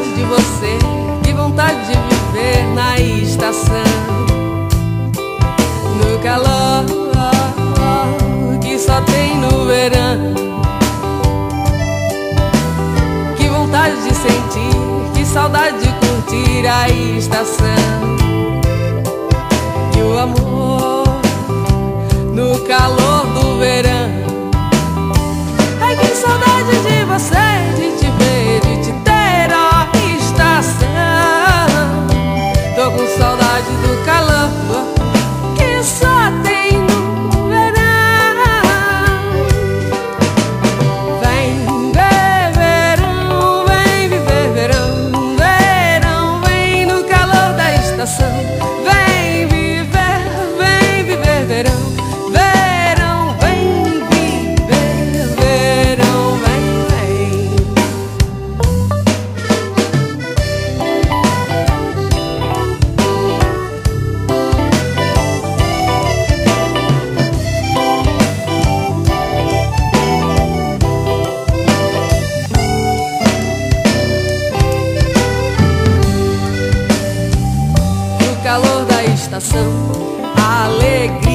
saudade de você, que vontade de viver na estação. No calor que só tem no verão. Que vontade de sentir, que saudade de curtir a estação. E o amor. 生 coração, alegria.